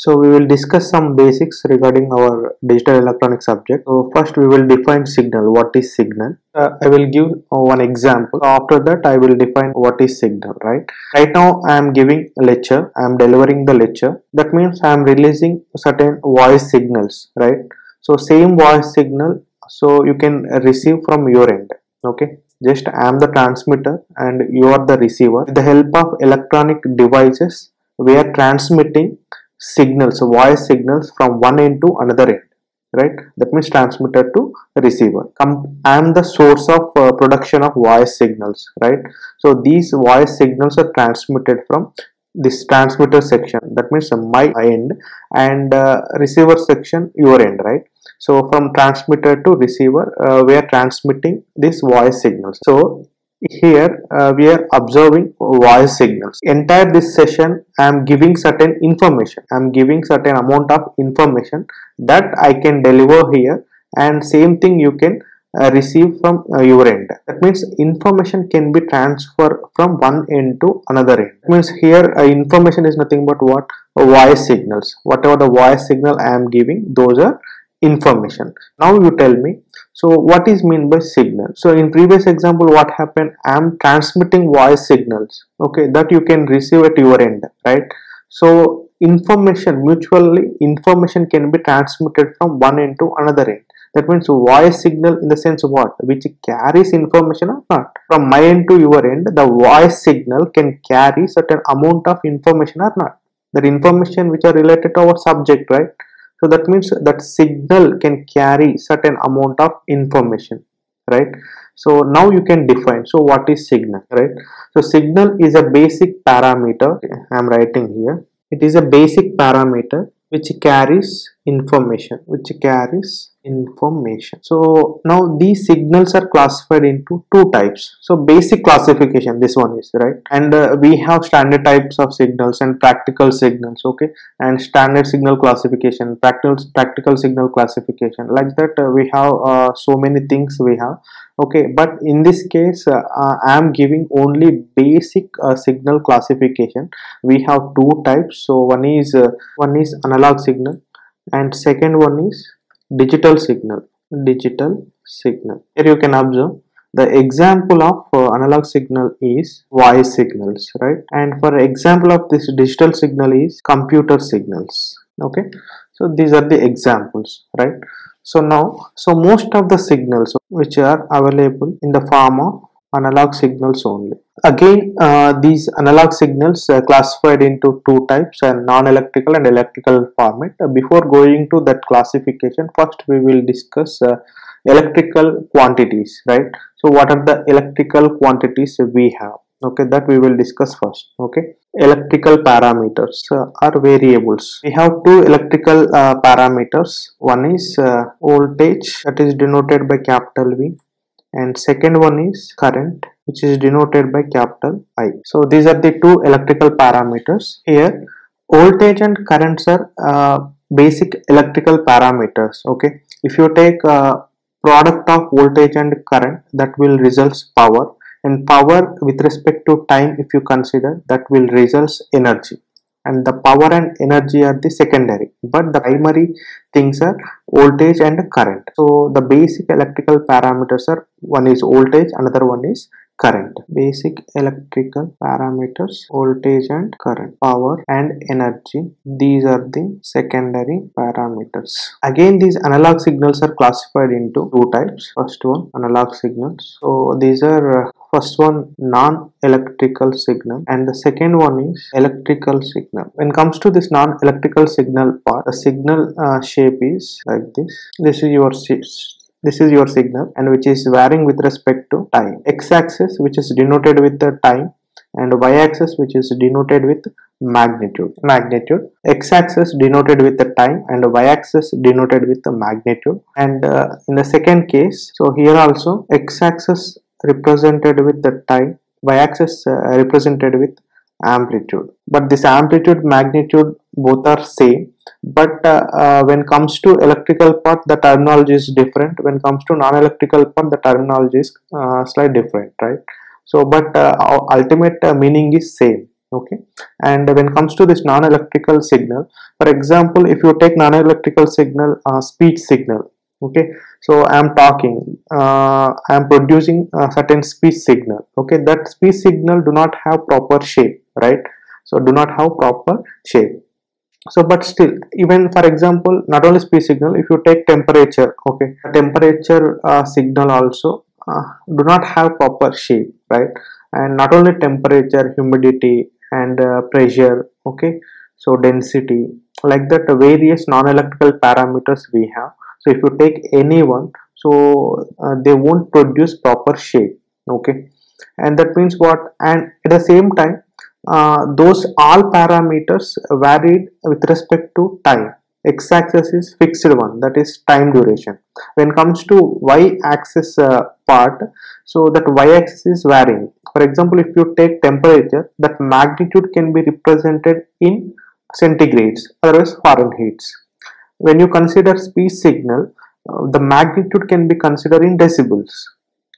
So we will discuss some basics regarding our digital electronic subject. So first we will define signal. What is signal? Uh, I will give one example. After that I will define what is signal, right? Right now I am giving a lecture. I am delivering the lecture. That means I am releasing certain voice signals, right? So same voice signal so you can receive from your end, okay? Just I am the transmitter and you are the receiver. With the help of electronic devices, we are transmitting signals voice signals from one end to another end right? That means transmitter to receiver. Come, i am the source of uh, production of voice signals right? So these voice signals are transmitted from this transmitter section that means my end and uh, receiver section your end right? So from transmitter to receiver uh, we are transmitting these voice signals. So here uh, we are observing voice signals. Entire this session i am giving certain information. I am giving certain amount of information that i can deliver here and same thing you can uh, receive from uh, your end. That means information can be transferred from one end to another end. That means here uh, information is nothing but what? Voice signals. Whatever the voice signal i am giving those are information. Now you tell me so what is mean by signal? So in previous example what happened? I am transmitting voice signals okay that you can receive at your end right? So information mutually information can be transmitted from one end to another end. That means voice signal in the sense of what? Which carries information or not? From my end to your end the voice signal can carry certain amount of information or not. That information which are related to our subject right so that means that signal can carry certain amount of information right? So now you can define. So what is signal right? So signal is a basic parameter. I am writing here. It is a basic parameter which carries information which carries information. So now these signals are classified into two types. So basic classification this one is right? And uh, we have standard types of signals and practical signals okay? And standard signal classification practical practical signal classification. Like that uh, we have uh, so many things we have okay? But in this case uh, uh, i am giving only basic uh, signal classification. We have two types. So one is one is analog signal and second one is digital signal digital signal. Here you can observe the example of uh, analog signal is voice signals right? And for example of this digital signal is computer signals okay? So these are the examples right? So now so most of the signals which are available in the form of analog signals only. Again uh, these analog signals are classified into two types and non-electrical and electrical format. Before going to that classification first we will discuss uh, electrical quantities right? So what are the electrical quantities we have? Okay that we will discuss first okay? Electrical parameters uh, are variables. We have two electrical uh, parameters. One is uh, voltage that is denoted by capital v and second one is current which is denoted by capital I. So these are the two electrical parameters. Here voltage and currents are uh, basic electrical parameters. Okay, if you take a product of voltage and current that will result power and power with respect to time if you consider that will result energy and the power and energy are the secondary but the primary things are voltage and current. So the basic electrical parameters are one is voltage another one is current. Basic electrical parameters voltage and current power and energy these are the secondary parameters. Again these analog signals are classified into two types. First one analog signals. So these are uh, first one non-electrical signal and the second one is electrical signal. When comes to this non-electrical signal part the signal uh, shape is like this. This is your this is your signal and which is varying with respect to time. X-axis which is denoted with the time and y-axis which is denoted with magnitude. Magnitude. X-axis denoted with the time and y-axis denoted with the magnitude. And uh, in the second case so here also x-axis represented with the time y-axis uh, represented with amplitude. But this amplitude magnitude both are same. But uh, uh, when comes to electrical part the terminology is different. When comes to non-electrical part the terminology is uh, slightly different right? So but uh, ultimate uh, meaning is same okay? And when comes to this non-electrical signal for example if you take non-electrical signal uh, speech signal okay so i am talking uh, i am producing a certain speech signal okay? That speech signal do not have proper shape right? So do not have proper shape. So but still even for example not only speech signal if you take temperature okay? Temperature uh, signal also uh, do not have proper shape right? And not only temperature humidity and uh, pressure okay? So density like that various non-electrical parameters we have so if you take any one so uh, they won't produce proper shape okay? And that means what? And at the same time uh, those all parameters varied with respect to time. X-axis is fixed one that is time duration. When comes to y-axis uh, part so that y-axis is varying. For example if you take temperature that magnitude can be represented in centigrades otherwise fahrenheit when you consider speech signal uh, the magnitude can be considered in decibels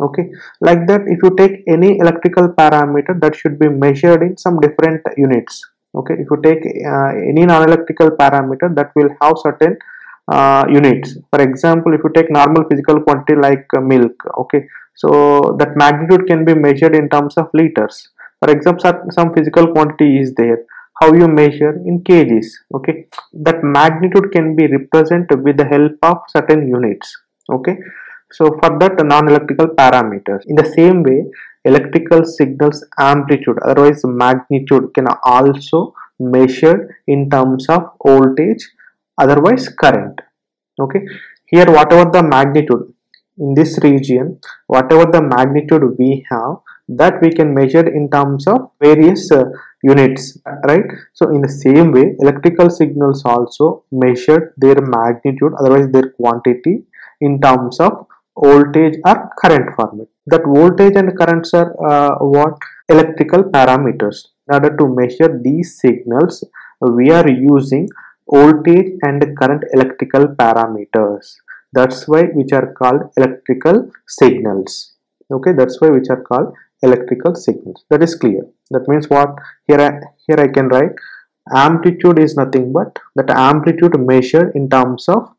okay? Like that if you take any electrical parameter that should be measured in some different units okay? If you take uh, any non-electrical parameter that will have certain uh, units. For example if you take normal physical quantity like uh, milk okay? So that magnitude can be measured in terms of liters. For example some physical quantity is there how you measure in kgs okay? That magnitude can be represented with the help of certain units okay? So for that non-electrical parameters. In the same way electrical signals amplitude otherwise magnitude can also measured in terms of voltage otherwise current okay? Here whatever the magnitude in this region whatever the magnitude we have that we can measure in terms of various uh, units right? So in the same way electrical signals also measured their magnitude otherwise their quantity in terms of voltage or current format that voltage and currents are uh, what? Electrical parameters. In order to measure these signals we are using voltage and current electrical parameters. That's why which are called electrical signals. Okay that's why which are called electrical signals. That is clear. That means what? Here I, here I can write amplitude is nothing but that amplitude measured in terms of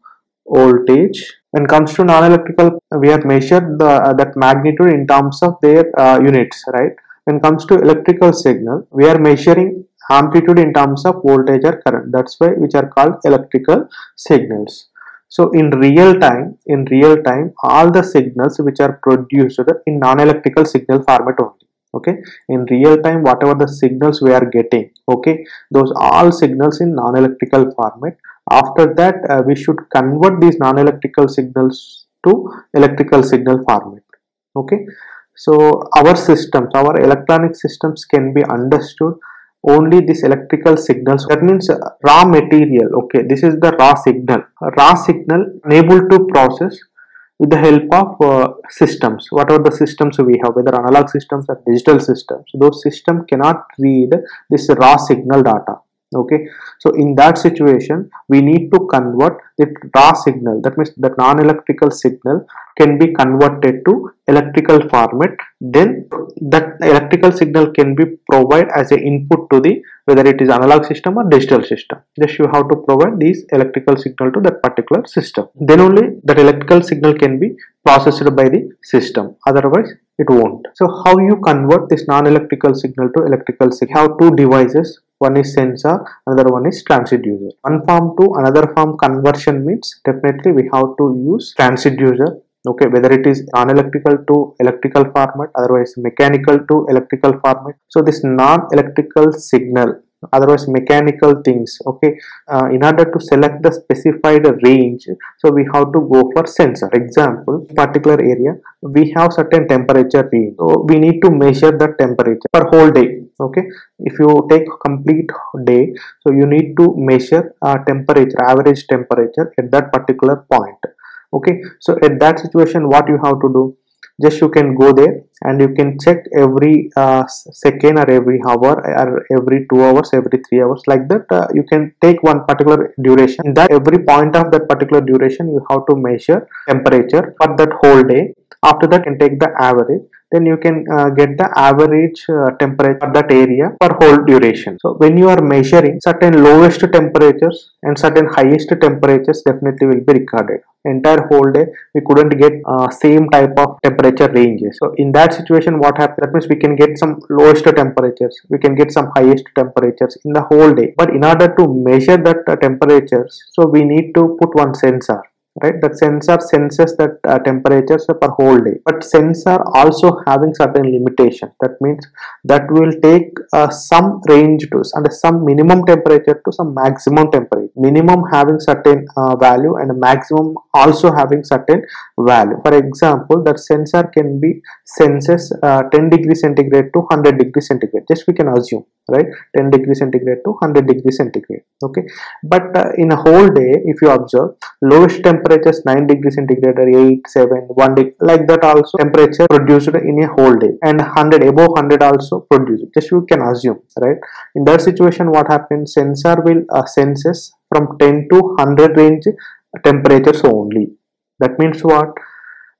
voltage. When comes to non-electrical we have measured the uh, that magnitude in terms of their uh, units right? When comes to electrical signal we are measuring amplitude in terms of voltage or current. That's why which are called electrical signals so in real time in real time all the signals which are produced in non-electrical signal format only okay? In real time whatever the signals we are getting okay? Those all signals in non-electrical format. After that uh, we should convert these non-electrical signals to electrical signal format okay? So our systems our electronic systems can be understood only this electrical signals. That means raw material okay this is the raw signal. Raw signal unable to process with the help of uh, systems. Whatever the systems we have? Whether analog systems or digital systems those systems cannot read this raw signal data okay? So in that situation we need to convert the raw signal that means the non-electrical signal can be converted to electrical format. Then that electrical signal can be provided as an input to the whether it is analog system or digital system. Just you have to provide these electrical signal to that particular system. Then only that electrical signal can be processed by the system. Otherwise it won't. So how you convert this non-electrical signal to electrical signal? Have two devices one is sensor another one is transducer one form to another form conversion means definitely we have to use transducer okay whether it is non-electrical to electrical format otherwise mechanical to electrical format. So this non-electrical signal otherwise mechanical things okay? Uh, in order to select the specified range so we have to go for sensor. Example particular area we have certain temperature range. So we need to measure the temperature for whole day okay? If you take complete day so you need to measure uh, temperature average temperature at that particular point okay? So at that situation what you have to do just you can go there and you can check every uh, second or every hour or every two hours every three hours. Like that uh, you can take one particular duration. That every point of that particular duration you have to measure temperature for that whole day. After that you can take the average. Then you can uh, get the average uh, temperature for that area for whole duration. So when you are measuring certain lowest temperatures and certain highest temperatures definitely will be recorded entire whole day we couldn't get uh, same type of temperature ranges so in that situation what happens that means we can get some lowest temperatures we can get some highest temperatures in the whole day. But in order to measure that uh, temperatures so we need to put one sensor right? That sensor senses that uh, temperatures per whole day. But sensor also having certain limitation. That means that will take uh, some range to and some minimum temperature to some maximum temperature minimum having certain uh, value and maximum also having certain value. For example that sensor can be senses uh, 10 degree centigrade to 100 degree centigrade. Just we can assume right? 10 degree centigrade to 100 degree centigrade okay? But uh, in a whole day if you observe lowest temperatures 9 degree centigrade or 8 7 1 degree like that also temperature produced in a whole day and 100 above 100 also produced. Just you can assume right? In that situation what happens? Sensor will uh, senses from 10 to 100 range temperatures only. That means what?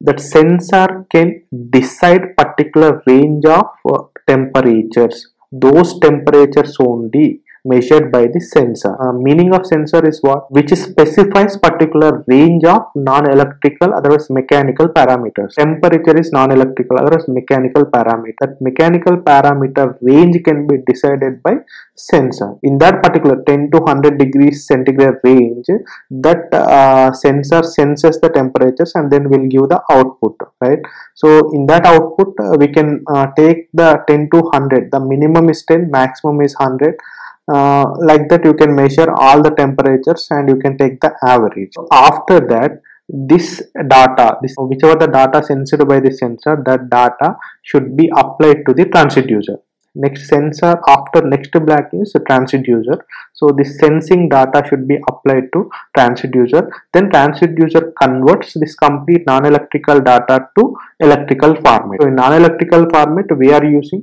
That sensor can decide particular range of uh, temperatures. Those temperatures only measured by the sensor. Uh, meaning of sensor is what? Which specifies particular range of non-electrical otherwise mechanical parameters. Temperature is non-electrical otherwise mechanical parameter. That mechanical parameter range can be decided by sensor. In that particular 10 to 100 degrees centigrade range that uh, sensor senses the temperatures and then will give the output right. So in that output uh, we can uh, take the 10 to 100 the minimum is 10 maximum is 100 uh, like that you can measure all the temperatures and you can take the average. After that this data this whichever the data sensed by the sensor that data should be applied to the transducer next sensor after next black is transducer so the sensing data should be applied to transducer then transducer converts this complete non-electrical data to electrical format. So in non-electrical format we are using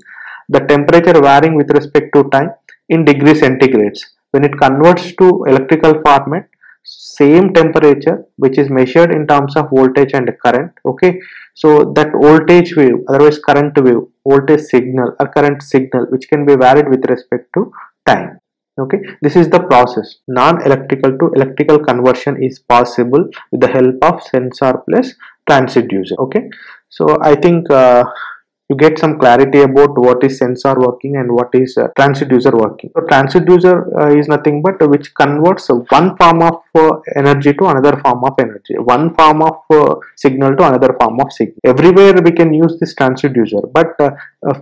the temperature varying with respect to time in degree centigrades. When it converts to electrical format, same temperature which is measured in terms of voltage and current okay? So that voltage wave otherwise current wave voltage signal or current signal which can be varied with respect to time okay? This is the process. Non-electrical to electrical conversion is possible with the help of sensor plus transducer okay? So i think uh, you get some clarity about what is sensor working and what is uh, transducer working. So transducer uh, is nothing but which converts one form of uh, energy to another form of energy, one form of uh, signal to another form of signal. Everywhere we can use this transducer, but uh,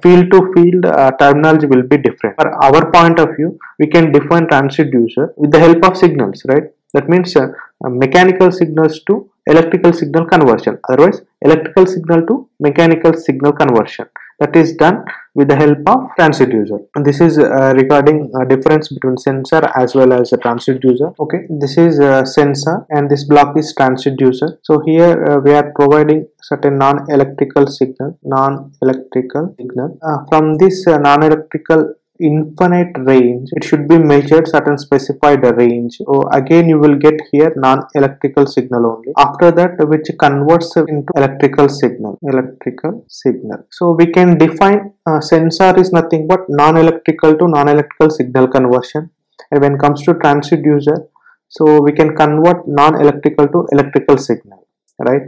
field to field uh, terminology will be different. For our point of view, we can define transducer with the help of signals, right? That means mechanical signals to electrical signal conversion. Otherwise electrical signal to mechanical signal conversion. That is done with the help of transducer. And this is uh, regarding a difference between sensor as well as a transducer. Okay this is a sensor and this block is transducer. So here uh, we are providing certain non-electrical signal non-electrical signal. Uh, from this uh, non-electrical infinite range. It should be measured certain specified range. So again you will get here non-electrical signal only. After that which converts into electrical signal? Electrical signal. So we can define uh, sensor is nothing but non-electrical to non-electrical signal conversion. And when it comes to transducer so we can convert non-electrical to electrical signal right?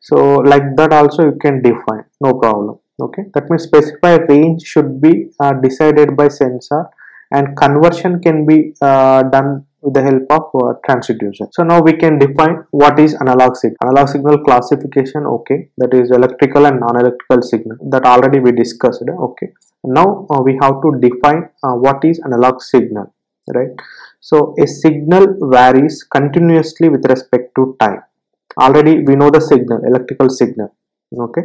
So like that also you can define. No problem okay that means specified range should be uh, decided by sensor and conversion can be uh, done with the help of uh, transducer. So now we can define what is analog signal analog signal classification okay that is electrical and non-electrical signal that already we discussed okay. Now uh, we have to define uh, what is analog signal right? So a signal varies continuously with respect to time. Already we know the signal electrical signal okay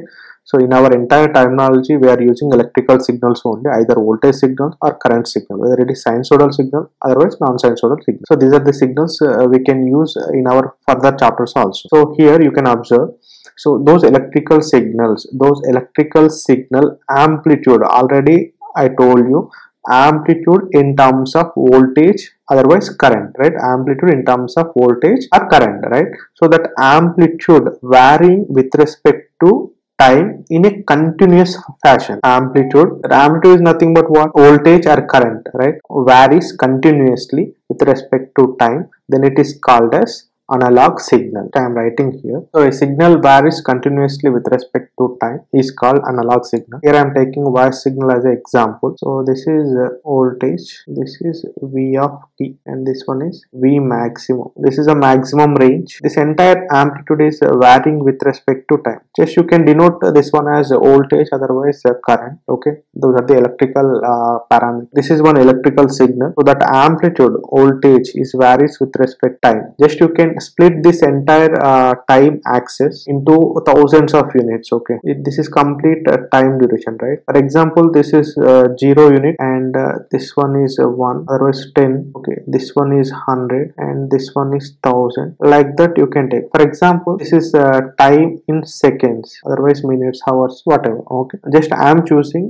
so in our entire terminology, we are using electrical signals only, either voltage signal or current signal, whether it is sinusoidal signal, otherwise non-sinusoidal signal. So these are the signals uh, we can use in our further chapters also. So here you can observe, so those electrical signals, those electrical signal amplitude, already I told you, amplitude in terms of voltage otherwise current right? Amplitude in terms of voltage or current right? So that amplitude varying with respect to time in a continuous fashion. Amplitude amplitude is nothing but what? Voltage or current right? Varies continuously with respect to time. Then it is called as analog signal. I am writing here. So a signal varies continuously with respect to time. Is called analog signal. Here I am taking voice signal as an example. So this is voltage. This is V of t and this one is V maximum. This is a maximum range. This entire amplitude is varying with respect to time. Just you can denote this one as voltage otherwise uh, current. Okay? Those are the electrical uh, parameters. This is one electrical signal. So that amplitude voltage is varies with respect to time. Just you can split this entire uh, time axis into thousands of units okay? It, this is complete uh, time duration right? For example this is uh, 0 unit and uh, this one is uh, 1 otherwise 10 okay? This one is 100 and this one is 1000 like that you can take. For example this is uh, time in seconds otherwise minutes hours whatever okay? Just i am choosing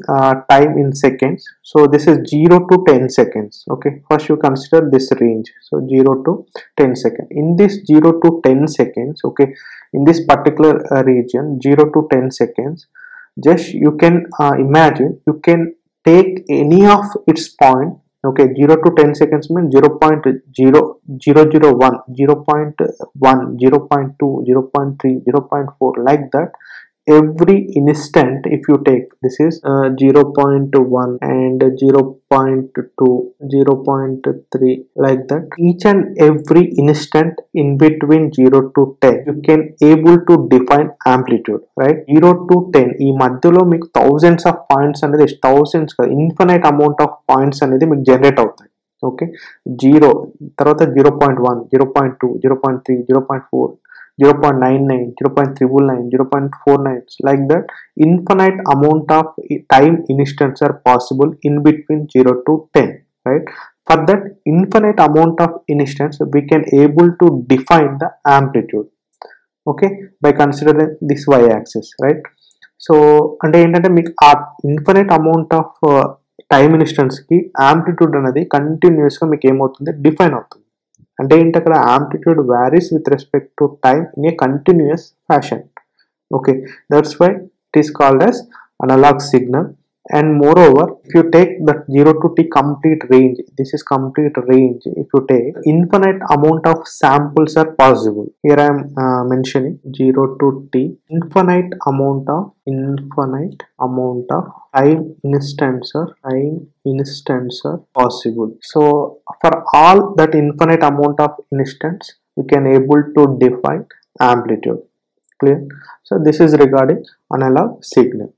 time in seconds. So this is 0 to 10 seconds okay? First you consider this range. So 0 to 10 seconds. In this 0 to 10 seconds okay? In this particular uh, region 0 to 10 seconds just you can uh, imagine you can take any of its point okay? 0 to 10 seconds means 0 0.0 001 0 0.1 0 0.2 0 0.3 0 0.4 like that every instant if you take this is uh, 0 0.1 and 0 0.2 0 0.3 like that each and every instant in between 0 to 10 you can able to define amplitude right 0 to 10 ఈ మధ్యలో మీకు thousands of points అనేది thousands infinite amount of points అనేది మీకు generate అవుతాయి okay zero తర్వాత zero point one zero point two zero point three zero point four 0.99 0.999 0.49 like that infinite amount of time instants are possible in between 0 to 10 right for that infinite amount of instants we can able to define the amplitude okay by considering this y-axis right so అంటే ఏంటంటే మీకు ఆ infinite amount of time ఇన్స్టెన్స్కి amplitude అనేది కంటిన్యూస్గా మీకు ఏమవుతుంది define అవుతుంది అంటే ఏంటి అక్కడ amplitude varies with respect to time in a continuous fashion okay that's why it is called as analog signal and moreover if you take the 0 to t complete range this is complete range if you take infinite amount of samples are possible. Here i am uh, mentioning 0 to t infinite amount of infinite amount of time instants are time instants are possible. So for all that infinite amount of instants we can able to define amplitude. Clear? So this is regarding analog signal